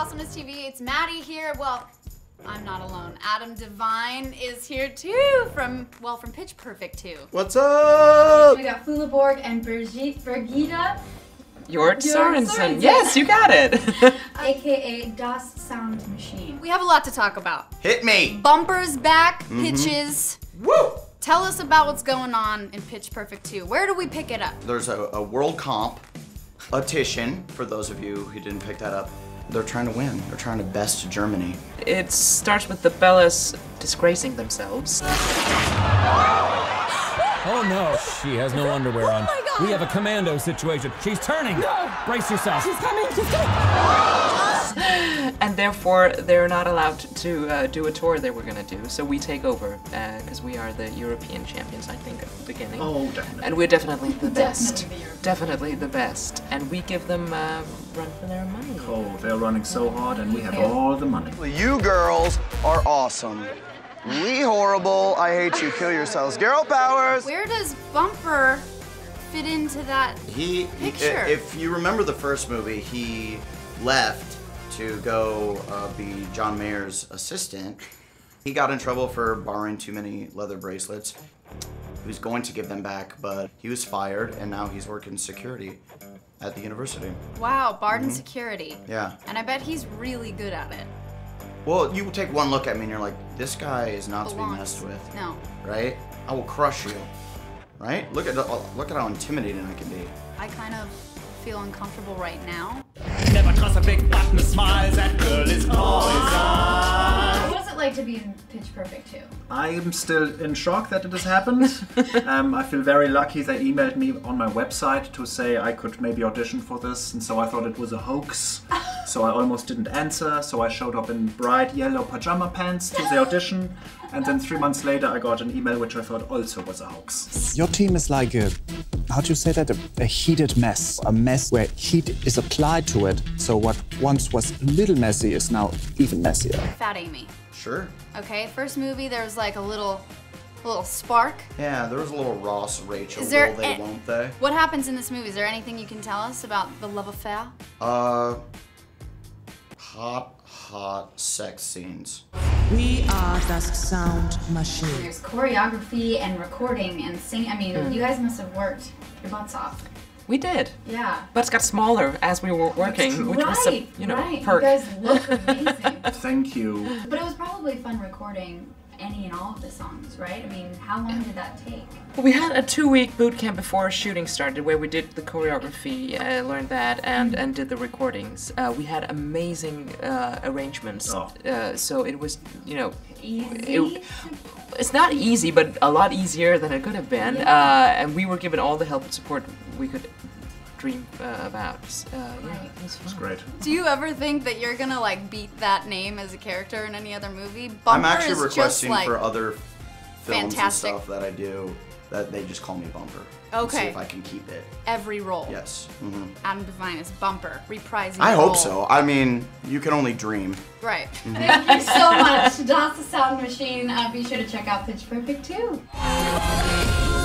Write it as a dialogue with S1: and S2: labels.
S1: Awesomeness TV. It's Maddie here. Well, I'm not alone. Adam DeVine is here too from, well, from Pitch Perfect 2.
S2: What's up?
S1: We got Flula Borg and Birgit, Birgitta,
S3: Hjort
S1: Sorensen.
S3: Sorensen. Yes, you got it.
S1: Uh, aka Das Sound Machine. We have a lot to talk about.
S2: Hit me.
S1: Bumpers back, mm-hmm. pitches.
S2: Woo!
S1: Tell us about what's going on in Pitch Perfect 2. Where do we pick it up?
S2: There's a, a world comp, a Titian, for those of you who didn't pick that up. They're trying to win. They're trying to best Germany.
S3: it starts with the Bellas disgracing themselves.
S4: Oh no, she has no underwear oh on.
S1: my God.
S4: We have a commando situation. She's turning. No. Brace yourself. She's coming. She's
S3: And therefore, they're not allowed to uh, do a tour they were going to do. So we take over because we are the European champions, I think, at the beginning.
S2: Oh, definitely.
S3: And we're definitely the best.
S1: Definitely the
S3: Definitely the best. And we give them uh, run for their money.
S5: Oh, they're running so hard and we have all the money.
S6: You girls are awesome. We horrible. I hate you. Kill yourselves. Girl powers.
S1: Where does Bumper fit into that?
S2: He, he-
S1: Picture.
S2: if you remember the first movie, he left to go uh, be John Mayer's assistant. He got in trouble for borrowing too many leather bracelets. He was going to give them back, but he was fired, and now he's working security at the university.
S1: Wow, Barden Security.
S2: Yeah.
S1: And I bet he's really good at it.
S2: Well, you take one look at me and you're like, this guy is not to be messed with,
S1: No.
S2: right? I will crush you, right? Look at look at how intimidating I can be.
S1: I kind of feel uncomfortable right now.
S7: Never trust a big button smiles, that girl is poison.
S1: What is it like to be in Pitch Perfect 2?
S5: I'm still in shock that it has happened. um, I feel very lucky they emailed me on my website to say I could maybe audition for this, and so I thought it was a hoax. So I almost didn't answer, so I showed up in bright yellow pajama pants to the audition, and then three months later I got an email which I thought also was a hoax.
S8: Your team is like a, how do you say that? A, a heated mess. A mess where heat is applied to it. So what once was a little messy is now even messier.
S1: Fat Amy.
S2: Sure.
S1: Okay, first movie there was like a little a little spark.
S2: Yeah, there was a little Ross Rachel.
S1: Is there
S2: will they,
S1: a-
S2: won't they?
S1: What happens in this movie? Is there anything you can tell us about the love affair?
S2: Uh, hot, hot sex scenes.
S9: We are das Sound Machine.
S1: There's choreography and recording and singing. I mean, hmm. you guys must have worked your butts off.
S3: We did.
S1: Yeah.
S3: But it got smaller as we were working, which was a
S1: right,
S3: you know
S1: right.
S3: perk.
S1: You guys look amazing.
S5: Thank you.
S1: but it was probably fun recording any and all of the songs, right? I mean, how long did that take?
S3: Well, we had a two-week boot camp before shooting started, where we did the choreography, uh, learned that, and and did the recordings. Uh, we had amazing uh, arrangements,
S5: Oh.
S3: uh, so it was you know.
S1: Easy.
S3: It- it's not easy, but a lot easier than it could have been. Uh, and we were given all the help and support we could dream uh, about. Uh, yeah, it was fun.
S5: It's great.
S1: Do you ever think that you're gonna like beat that name as a character in any other movie? Bumper
S2: I'm actually
S1: is just
S2: requesting
S1: like
S2: for other films
S1: fantastic.
S2: and stuff that I do that they just call me Bumper. and See
S1: Okay.
S2: if I can keep it.
S1: every role.
S2: Yes. hmm
S1: Adam DeVine is Bumper, reprising.
S2: I hope
S1: role.
S2: so. I mean, you can only dream.
S1: Right. Thank you so much. Das the Sound Machine. Uh, be sure to check out Pitch Perfect 2.